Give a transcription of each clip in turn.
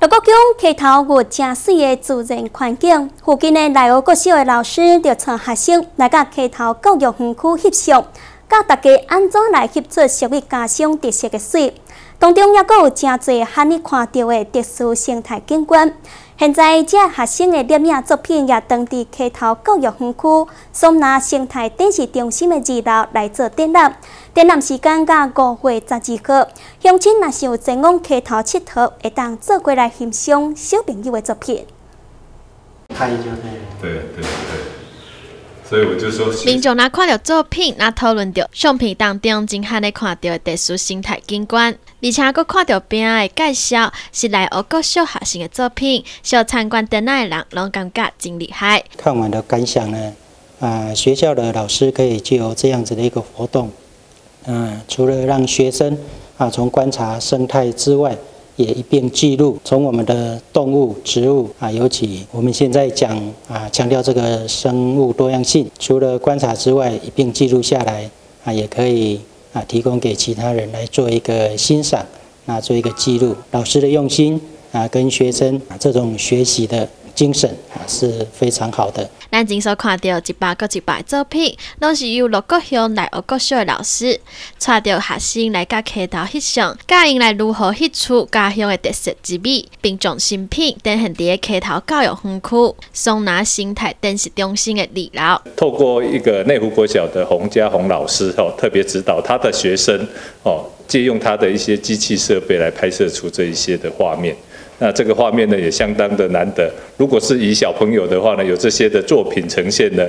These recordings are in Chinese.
六国江溪头有真水的自然环境，附近的内湖国小的老师就带学生来到溪头教育园区翕相，教大家安怎来翕出属于家乡特色的水。当中也有真侪罕你看到的特殊生态景观。现在，这学生的摄影作品也登伫溪头教育园区松南生态展示中心的二楼来做展览。展览时间到五月十二号，乡亲若是有前往溪头佚佗，会当做过来欣赏小朋友的作品。拍就对。对对对。所以我就说，民众若看到作品，若讨论到相片当中真罕的看到特殊生态景观，而且佫看到边仔的介绍，是来学国小学生的作品，小参观展览的人拢感觉真厉害。看完的感想呢？啊，学校的老师可以就有这样子的一个活动，嗯，除了让学生啊从观察生态之外，也一并记录从我们的动物、植物啊，尤其我们现在讲啊，强调这个生物多样性，除了观察之外，一并记录下来啊，也可以啊，提供给其他人来做一个欣赏，啊，做一个记录。老师的用心啊，跟学生啊这种学习的。精神啊是非常好的。咱今所看到一百个一百作品，拢是由六个乡来学国小的老师，带着学生来甲溪头翕相，教因来如何翕出家乡的特色之美，并将新品展现伫溪头教育园区松拿生态展示中心的二楼。透过一个内湖国小的洪家宏老师哦，特别指导他的学生哦，借用他的一些机器设备来拍摄出这一些的画面。那这个画面呢，也相当的难得。如果是以小朋友的话呢，有这些的作品呈现呢，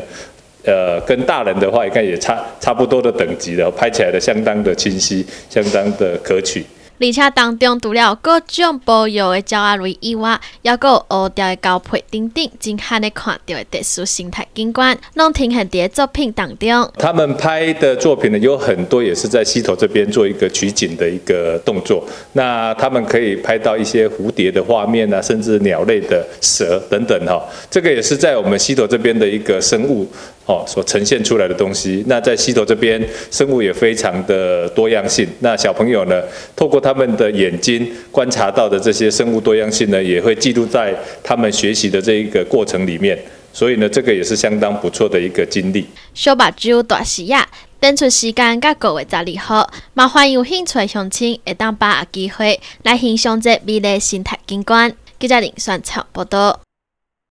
呃，跟大人的话应该也差差不多的等级的，拍起来的相当的清晰，相当的可取。而且当中除了各种保育的鸟仔类以外，也有乌雕的高配等等，真罕的看到的特殊生态景观，拢呈现伫作品当中。他们拍的作品呢，有很多也是在溪头这边做一个取景的一个动作。那他们可以拍到一些蝴蝶的画面啊，甚至鸟类的蛇等等哈。这个也是在我们溪头这边的一个生物。哦，所呈现出来的东西，那在溪头这边生物也非常的多样性。那小朋友呢，透过他们的眼睛观察到的这些生物多样性呢，也会记录在他们学习的这一个过程里面。所以呢，这个也是相当不错的一个经历。小目睭大喜呀，等出时间甲各位十二号，麻烦有兴趣的乡亲会当把握机会来欣赏这美丽生态景观。记者林算草报道。